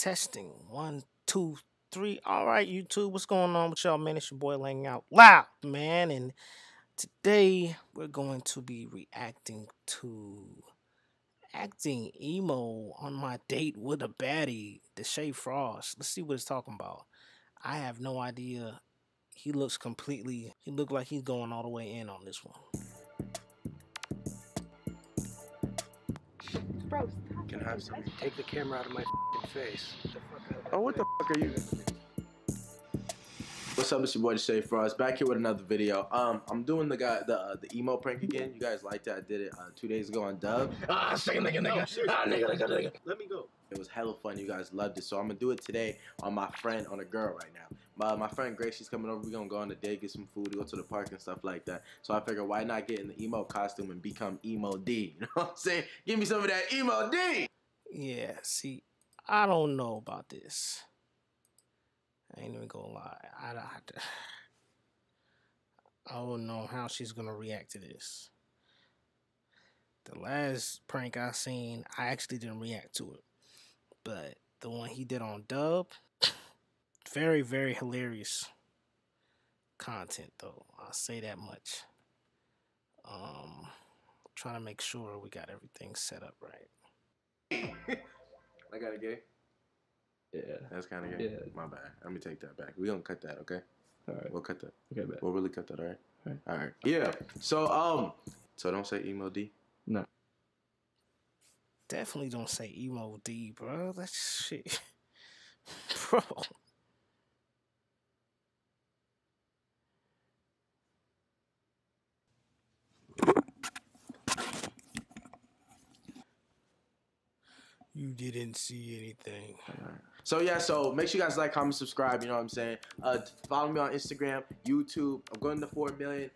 Testing. One, two, three. All right, YouTube. What's going on with y'all, man? It's your boy Lang Out Loud, man. And today we're going to be reacting to acting emo on my date with a baddie, Deshae Frost. Let's see what it's talking about. I have no idea. He looks completely, he looked like he's going all the way in on this one. Bro, Can have some? Take the camera out of my face. Oh, what the fuck are you? What's up, it's your boy Deshae Frost back here with another video. Um, I'm doing the guy the uh, the emo prank again. You guys liked it. I did it uh, two days ago on Dub. Ah, second nigga, nigga. Ah, nigga, nigga, nigga. Let me go. It was hella fun. You guys loved it. So I'm gonna do it today on my friend, on a girl right now. My, my friend Grace, she's coming over. We're gonna go on a date, get some food, go to the park and stuff like that. So I figured, why not get in the emo costume and become emo D? You know what I'm saying? Give me some of that emo D. Yeah, see, I don't know about this. I ain't even gonna lie. I, I, I don't know how she's gonna react to this. The last prank I seen, I actually didn't react to it. But the one he did on Dub, very, very hilarious content though. I'll say that much. Um trying to make sure we got everything set up right. I got a gay. Yeah. That's kind of gay. Yeah. My bad. Let me take that back. We gonna cut that, okay? All right. We'll cut that. Okay, bet. We'll really cut that, all right? Alright. All right. Yeah. So um, so don't say emo D. No. Definitely don't say emo D, bro. That shit, bro. You didn't see anything. So yeah, so make sure you guys like, comment, subscribe. You know what I'm saying? Uh, follow me on Instagram, YouTube. I'm going to four million.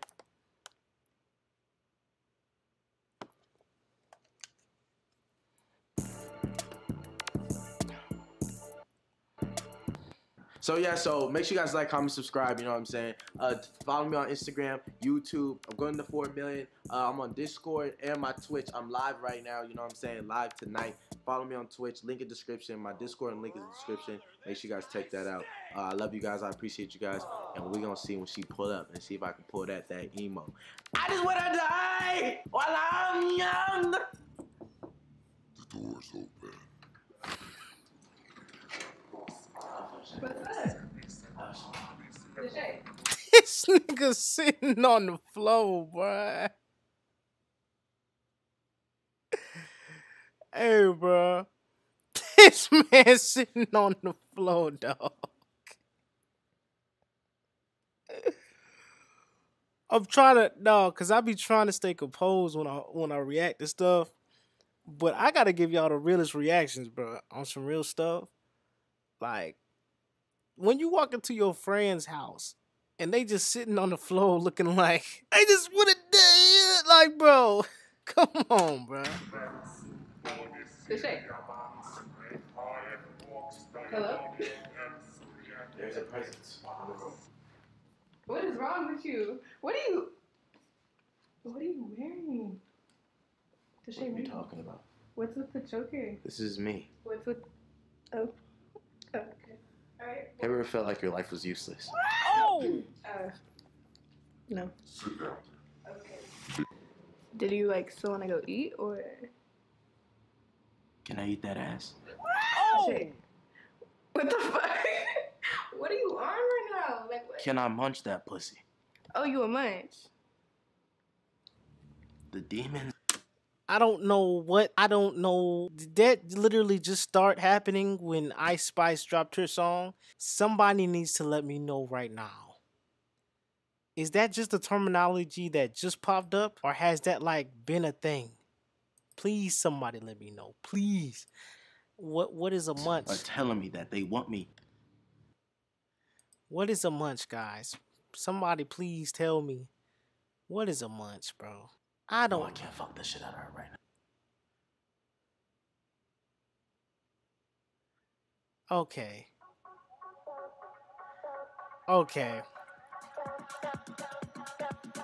So yeah, so make sure you guys like, comment, subscribe. You know what I'm saying? Uh, follow me on Instagram, YouTube. I'm going to four million. Uh, I'm on Discord and my Twitch. I'm live right now. You know what I'm saying? Live tonight. Follow me on Twitch. Link in description. My Discord and link in description. Make sure you guys check that out. Uh, I love you guys. I appreciate you guys. And we're gonna see when she pull up and see if I can pull that that emo. I just wanna die while I'm young. The door's open. This nigga sitting on the floor, bruh. Hey, bruh. This man sitting on the floor, dog. I'm trying to no, cause I be trying to stay composed when I when I react to stuff. But I gotta give y'all the realest reactions, bro, on some real stuff. Like when you walk into your friend's house and they just sitting on the floor looking like I just would have did like bro. Come on, bro. Deshae. Hello? There's a presence. What is wrong with you? What are you? What are you wearing? What Deshae, are what you are you- talking about? what's with the choker? This is me. What's with? Oh. Oh. Okay. All right. Ever felt like your life was useless? Oh, Uh. No. Sit down. Okay. Did you like still want to go eat or? Can I eat that ass? Deshae, What the fuck? what are you on right now? Like what? Can I munch that pussy? Oh, you a munch? The demon. I don't know what I don't know. Did that literally just start happening when Ice Spice dropped her song? Somebody needs to let me know right now. Is that just a terminology that just popped up, or has that like been a thing? Please, somebody let me know. Please. What what is a munch? Are telling me that they want me. What is a munch, guys? Somebody please tell me. What is a munch, bro? Oh, I don't I can't fuck the shit out of her right now. Okay. Okay.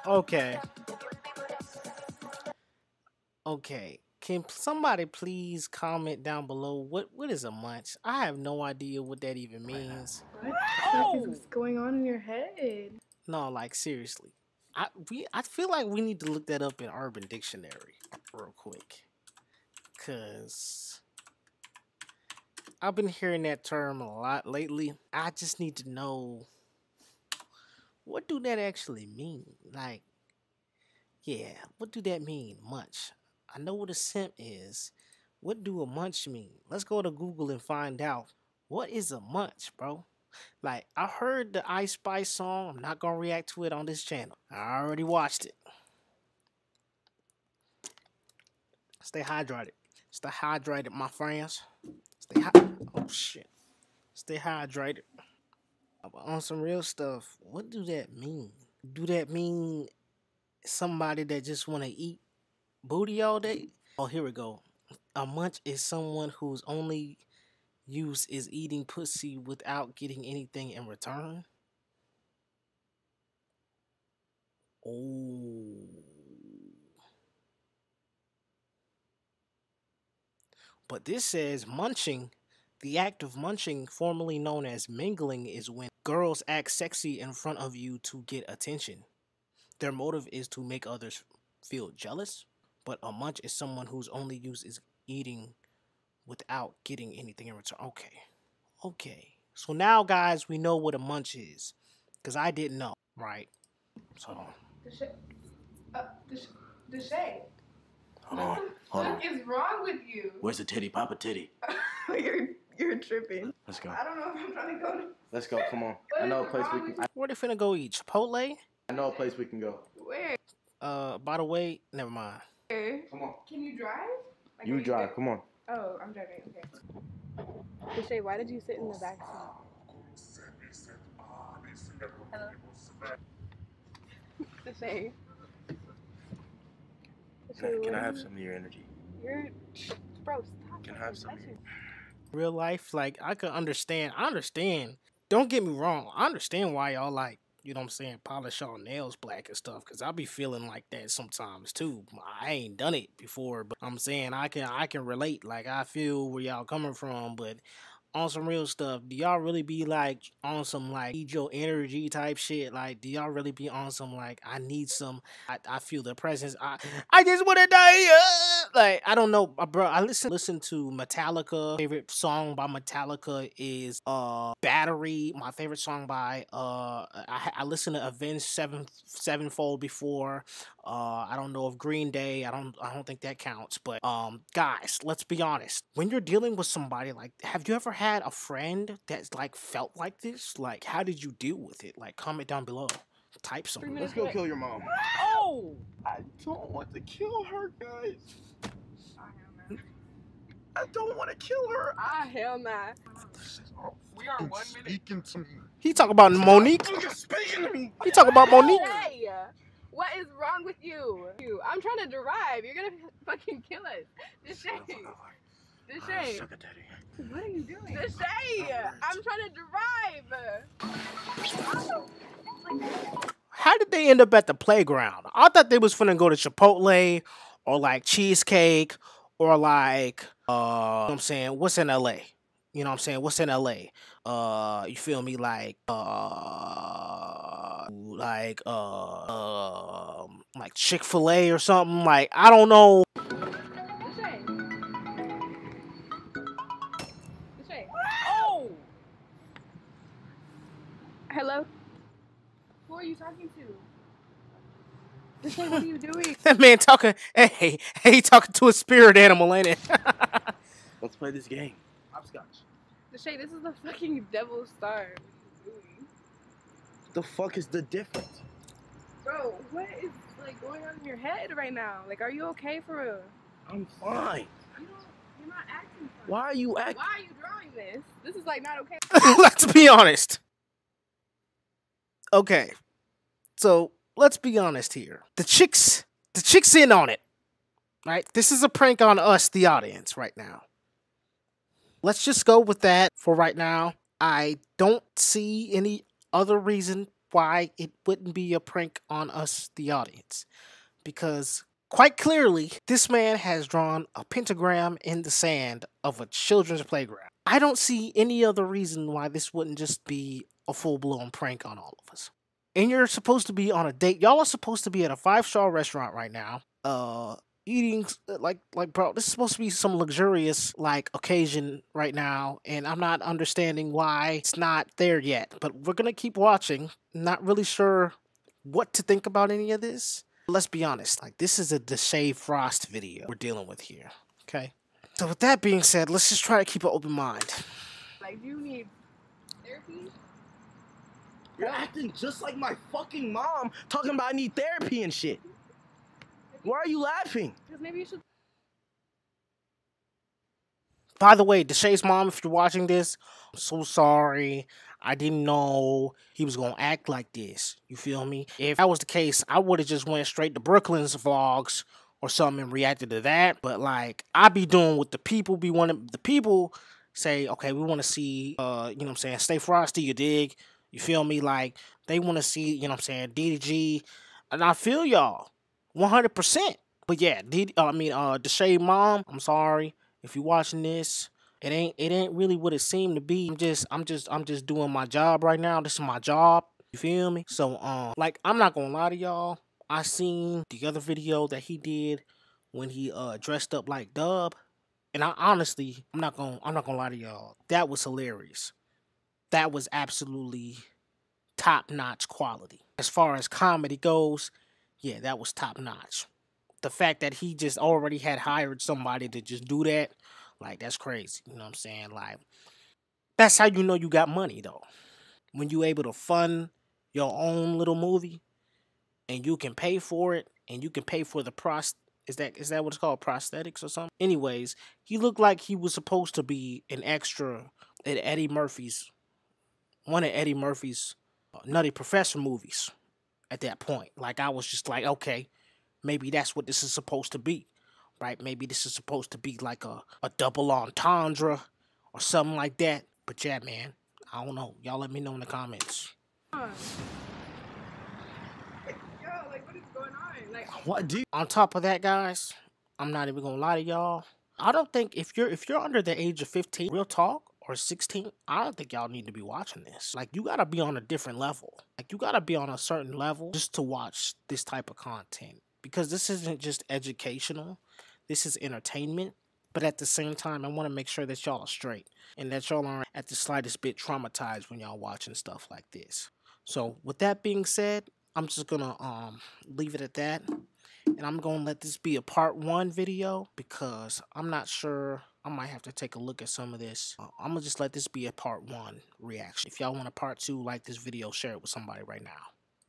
Okay. Okay. Can somebody please comment down below what what is a munch? I have no idea what that even means. What the fuck is what's going on in your head? No, like seriously. I we I feel like we need to look that up in Urban Dictionary real quick. Cause I've been hearing that term a lot lately. I just need to know what do that actually mean? Like yeah, what do that mean? Munch. I know what a simp is. What do a munch mean? Let's go to Google and find out. What is a munch, bro? Like, I heard the Ice Spice song. I'm not going to react to it on this channel. I already watched it. Stay hydrated. Stay hydrated, my friends. Stay hy- Oh, shit. Stay hydrated. On some real stuff, what do that mean? Do that mean somebody that just want to eat booty all day? Oh, here we go. A munch is someone who's only use is eating pussy without getting anything in return. Oh. But this says munching. The act of munching, formerly known as mingling, is when girls act sexy in front of you to get attention. Their motive is to make others feel jealous, but a munch is someone whose only use is eating without getting anything in return. Okay. Okay. So now, guys, we know what a munch is. Because I didn't know, right? So, Deshae. Uh, Deshae. Deshae. Hold on, hold the on. fuck is wrong with you? Where's the titty? Papa titty. you're you're tripping. Let's go. I don't know if I'm trying to go to Let's go. Come on. What I know a place we wrong can. where are they finna go eat? Chipotle? I know a place we can go. where? Uh, by the way, never mind. Come on. Can you drive? Like, You drive. good? Come on. Oh, I'm driving. Okay. Deshae, why did you sit in the back seat? Deshae. Deshae, what are you- of your energy? You're, bro. Stop. Can I have some of touching- Real life, like, I could understand. I understand. Don't get me wrong. I understand why y'all like, you know what I'm saying, polish y'all nails black and stuff. Cause I be feeling like that sometimes too. I ain't done it before, but I'm saying I can I can relate. Like I feel where y'all coming from, but on some real stuff, do y'all really be like on some like need your energy type shit? Like, do y'all really be on some like I need some? I, I feel the presence. I I just want to die. uh, Like I don't know, uh, bro. I listen listen to Metallica. Favorite song by Metallica is uh Battery. My favorite song by uh I I listened to Avenged Seven Sevenfold before. Uh, I don't know if Green Day. I don't. I don't think that counts. But um, guys, let's be honest. When you're dealing with somebody like, have you ever had a friend that's like felt like this? Like, how did you deal with it? Like, comment down below. Type something. Let's go kill your mom. Oh, I don't want to kill her, guys. Hell no. I don't want to kill her. Ah, hell nah. We are one minute. Speaking to me. he talk about Monique. You're speaking to me. He talk about Monique. Hey, what is wrong with you? You, I'm trying to drive. You're gonna fucking kill us. Deshae. Deshae. Sugar daddy. What are you doing? The Deshae. I'm trying to drive. How did they end up at the playground? I thought they was finna go to Chipotle or like cheesecake or like uh you know what I'm saying, what's in LA? You know what I'm saying? What's in LA? Uh you feel me like uh like uh um like Chick-fil-A or something like I don't know. Hello? Who are you talking to? Deshae, what are you doing? that man talking hey, hey, he talking to a spirit animal, ain't it? Let's play this game. Hopscotch. Deshae, this is the fucking Devil Star. What are you doing? The fuck is the difference? Bro, what is like going on in your head right now? Like, are you okay for real? I'm fine. You don't, you're not acting fine. Why are you acting? Why are you drawing this? This is like not okay. let's be honest. Okay. So let's be honest here. The chicks the chicks in on it. Right? This is a prank on us, the audience, right now. Let's just go with that for right now. I don't see any other reason why it wouldn't be a prank on us, the audience. Because quite clearly, this man has drawn a pentagram in the sand of a children's playground. I don't see any other reason why this wouldn't just be a full blown prank on all of us. And you're supposed to be on a date. Y'all are supposed to be at a five star restaurant right now. Uh, eating like like bro this is supposed to be some luxurious like occasion right now and i'm not understanding why it's not there yet but we're gonna keep watching not really sure what to think about any of this let's be honest like this is a Deshae Frost video we're dealing with here okay so with that being said let's just try to keep an open mind Like, do you need therapy? You're acting just like my fucking mom, talking about I need therapy and shit. Why are you laughing? Because maybe you should. By the way, Deshae's mom, if you're watching this, I'm so sorry. I didn't know he was gonna act like this. You feel me? If that was the case, I would have just went straight to Brooklyn's vlogs or something and reacted to that. But like, I be doing what the people be wanting. The people say, okay, we want to see, uh, you know what I'm saying, stay frosty. You dig? You feel me? Like they want to see, you know what I'm saying, DDG, and I feel y'all, 100. percent. But yeah, D, uh, I mean, uh, Deshae mom, I'm sorry if you're watching this. It ain't it ain't really what it seemed to be. I'm just i'm just i'm just doing my job right now. This is my job. You feel me? So um like i'm not gonna lie to y'all. I seen the other video that he did when he uh dressed up like dub and i honestly i'm not gonna i'm not gonna lie to y'all. That was hilarious that was absolutely top notch quality as far as comedy goes yeah that was top notch the fact that he just already had hired somebody to just do that, like that's crazy. You know what I'm saying? Like that's how you know you got money though. When you're able to fund your own little movie and you can pay for it and you can pay for the prost is that is that what it's called prosthetics or something? Anyways, he looked like he was supposed to be an extra at Eddie Murphy's one of Eddie Murphy's uh, Nutty Professor movies at that point. Like I was just like, okay, maybe that's what this is supposed to be, right? Maybe this is supposed to be like a, a double entendre or something like that. But yeah, man, I don't know. Y'all let me know in the comments. Yo, like, what is going on? Like, What do On top of that, guys, I'm not even gonna lie to y'all. I don't think if you're if you're under the age of 15, real talk, or 16, I don't think y'all need to be watching this. Like you gotta be on a different level. Like you gotta be on a certain level just to watch this type of content. Because this isn't just educational. This is entertainment. But at the same time, I want to make sure that y'all are straight and that y'all aren't at the slightest bit traumatized when y'all watching stuff like this. So with that being said, I'm just gonna um leave it at that. And I'm gonna let this be a part one video because I'm not sure I might have to take a look at some of this. Uh, I'm gonna just let this be a part one reaction. If y'all want a part two, like this video, share it with somebody right now.